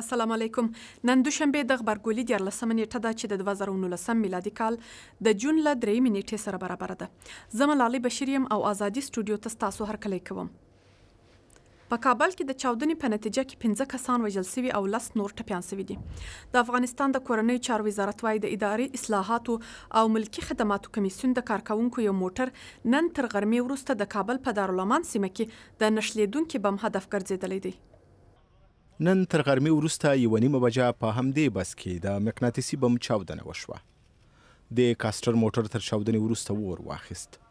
السلام علیکم نن دوشنبه د غبرګولي 14 نیټه ده چې د 2019 میلادي کال د جون له درېیمې نیټې سره برابر ده زه ملالۍ بشیر یم او ازادي سټوډیو ته ستاسو هرکلی کوم په کابل کې د چاودنې په نتیجه کې پنځه کسان وژل شوي او لس نور ټپیان شوي دي. د افغانستان د کورنیو چارو وزارت وايي، د اداري اصلاحاتو او ملکي خدماتو کمېسیون د کارکوونکو یو موټر نن تر غرمې وروسته د کابل په دارالامان سیمه کې د نښلېدونکي بم هدف ګرځېدلی دی. نن تر غرمې وروسته یوه نیمه بجه په همدې بس کې د مقناطیسي بم چاودنه وشوه. د کاسټر موټر تر چاودنې وروسته اور واخیست.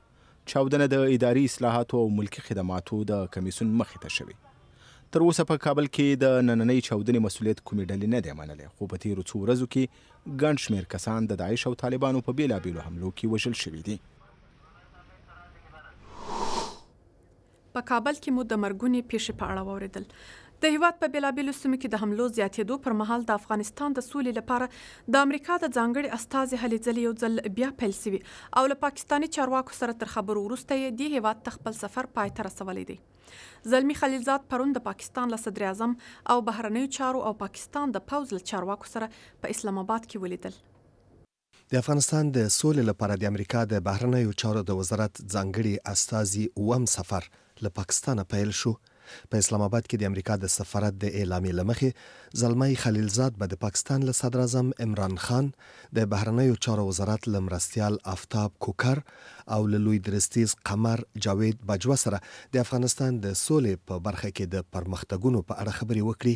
چاودنه د اداري اصلاحاتو او ملکي خدماتو د کمېسیون مخې ته شوې. تر اوسه په کابل کې د نننۍ چاودنې مسوولیت کومې ډلې نه دی منلی، خو په تېرو څو ورځو کې ګڼ شمېر کسان د داعش او طالبانو په بېلابېلو حملو کې وژل شوي دي. په کابل کې مو د مرګونې پېښې په اړه واورېدل. د هېواد په بېلابېلو سیمو کې د حملو زیاتېدو پر مهال د افغانستان د سولې لپاره د امریکا د ځانګړي استازي هلې ځلې یو ځل بیا پیل شوي او له پاکستاني چارواکو سره تر خبرو وروسته یې دې هېواد ته خپل سفر پای ته رسولی دی. زلمي خلیلزاد پرون د پاکستان له صدراعظم او بهرنیو چارو او پاکستان د پوځ له چارواکو سره په اسلام اباد کې ولیدل. د افغانستان د سولې لپاره د امریکا د بهرنیو چارو د وزارت ځانګړي استازي اووم سفر له پاکستانه پیل شو، په اسلام اباد کې د امریکا د سفارت د اعلامیې له مخې، زلمی خلیلزاد به د پاکستان له صدراعظم عمران خان، د بهرنیو چارو وزارت له مرستیال افتاب کوکر او له لوی درستیز قمر جاوید باجوه سره د افغانستان د سولې په برخه کې د پرمختګونو په اړه خبرې وکړي.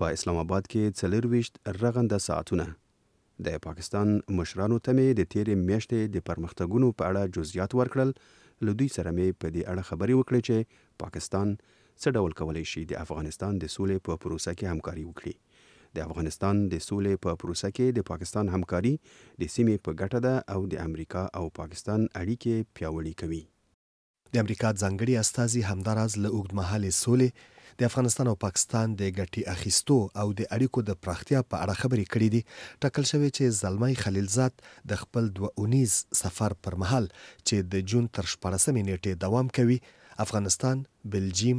په اسلام اباد کې څلورویشت رغنده ساعتونه. د پاکستان مشرانو ته مې د تېرې میاشتې د پرمختګونو په اړه جزیات ورکړل، له دوی سره مې په دې اړه خبرې وکړې چې پاکستان څه ډول کولی شي د افغانستان د سولې په پروسه کې همکاري وکړي. د افغانستان د سولې په پروسه کې د پاکستان همکاري د سیمې په ګټه ده او د امریکا او پاکستان اړیکې پیاوړې کوي. د امریکا ځانګړي استازي همدا راز له اوږدمهالې سولې، د افغانستان او پاکستان د ګټې اخیستو او د اړیکو د پراختیا په اړه خبرې کړې دي. ټاکل شوې چې زلمی خلیلزاد د خپل دوه اونیز سفر پر مهال چې د جون تر شپاړسمې نېټې دوام کوي، افغانستان، بلجیم،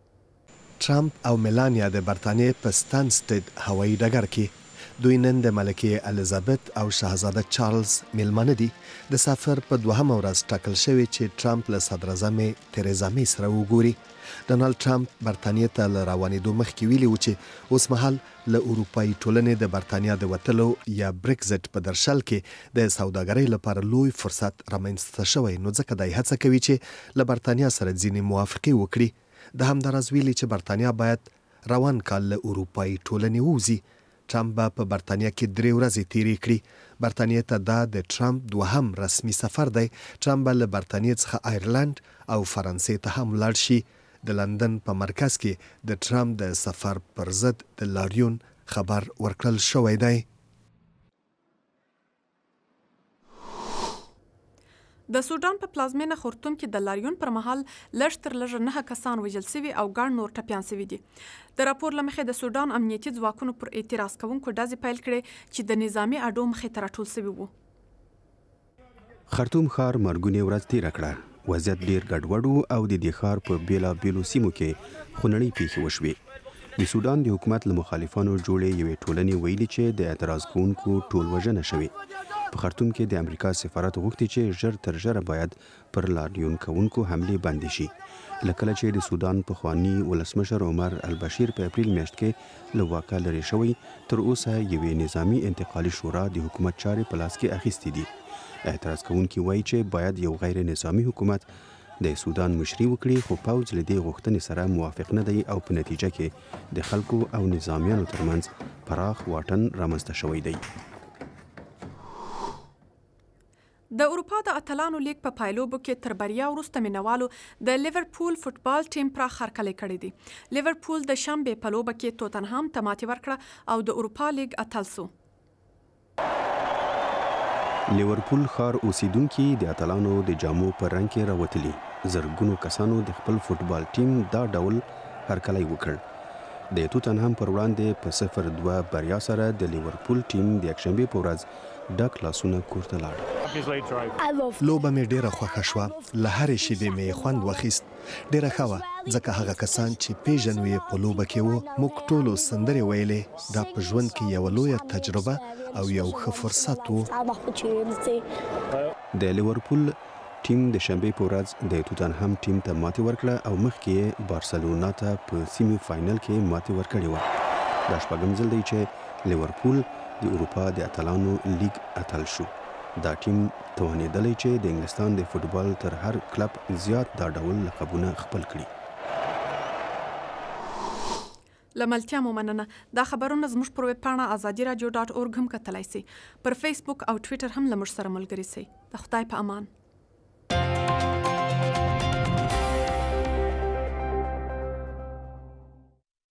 ټرمپ او میلانیا د برتانیې په ستنسټډ هوایي ډګر کې. دوی نن د ملکې الیزابت او شهزاده چارلز میلمانه دي. د سفر په دوهمه ورځ ټاکل شوې چې ټرمپ له صدراعظمې تریزا مې سره وګوري. ډونالډ ټرمپ برتانیې ته له روانیدو مخکې ویلي و چې اوسمهال له اروپايي ټولنې د برتانیا د وتلو یا برکزیټ په درشل کې د سوداګرۍ لپاره لوی فرصت رامنځته شوی نو ځکه دی هڅه کوي چې له برتانیا سره ځینې موافقې وکړي. ده همداراز ویلي چې برتانیا باید روان کال له اروپايي ټولنې ووځي، ټرمپ به په برتانیا کې درې ورځې تیرې کړي. برتانیې ته دا د ټرمپ دوهم رسمي سفر دی، ټرمپ به له برتانیې څخه آیرلنډ او فرانسې ته هم ولاړ شي د لندن په مرکز کې د ټرمپ د سفر پر ضد د لاریون خبر ورکړل شوی دی. د سوډان په پلازمېنه خرطوم کې د لاریون پر مهال لږ تر لږه نهه کسان وژل شوي او ګڼ نور ټپیان شوي دي. د راپور له مخې د سوډان امنیتي ځواکونو پر اعتراض کوونکو ډزې پیل کړې چې د نظامي اډو مخې ته راټول شوي وو. خرطوم ښار مرګونې ورځ تیره کړه، وضعیت ډیر ګډوډ و او د دې ښار په بیلا بیلو سیمو کې خونړۍ پیښې وشوې. د سودان د حکومت له مخالفانو جوړې یوې ټولنې ویلي چې د اعتراض کوونکو ټول وژنه شوې. په خرطوم کې د امریکا سفارت غوښتي چې ژر تر ژره باید پر لاریون کوونکو حملې بندې شي، له کله چې د سودان پخواني ولسمشر عمر البشیر په اپریل میاشت کې له واکه لرې شوی، تر اوسه یوې نظامي انتقالي شورا د حکومت چارې په لاس کې اخیستې دي. اعتراض کوونکي وايي چې باید یو غیر نظامي حکومت د سودان مشري وکړي، خو پوځ له دې غوښتنې سره موافق نه دی او په نتیجه کې د خلکو او نظامیانو ترمنځ پراخ واټن رامنځته شوی دی. د اروپا د اتلانو لیګ په پایلوبو کې تر بریا وروسته مینوالو د لیورپول فوټبال ټیم پراخ هرکلی کړی دی. لیورپول د شنبې په لوبه کې توتنهام ته ماتې ورکړه او د اروپا لیګ اتل شو. لیورپول ښار اوسېدونکي د اتلانو د جامو په رنګ کې راوتلي زرګونو کسانو د خپل فوټبال ټیم دا ډول هرکلی وکړ. د توتنهام پر وړاندې په صفر دوه بریا سره د لیورپول ټیم د یکشنبې په ورځ ډک لاسونه کور ته لاړم. لوبه مې ډېره خوښه شوه، له هرې شېبې مې یې خوند واخیست. ډېره ښه وه، ځکه هغه کسان چې پېژنو یې په لوبه کې وو، موږ ټولو سندرې ویلې، دا په ژوند کې یوه لویه تجربه او یو ښه فرصت و. د لیورپول ټیم د شنبې په ورځ د توتنهم ټیم ته ماتې ورکړه او مخکې یې بارسلونا ته په سیمي فاینل کې ماتې ورکړې وه. دا شپږم ځل دی چې لیورپول د اروپا د اتلانو لیګ اتل شو. دا ټیم توانېدلی چې د انګلستان د فوټبال تر هر کلب زیات دا ډول لقبونه خپل کړي. له ملتیا مو مننه. دا خبرونه زموږ پر ویب پاڼه ازادي راډیو ډاټ اورګ هم کتلای شئ. پر فیسبوک او ټویټر هم له موږ سره ملګري شئ. د خدای په امان.